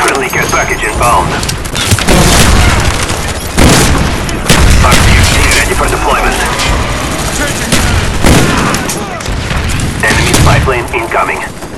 Friendly good package inbound. RPUC ready for deployment. Enemy spy plane incoming.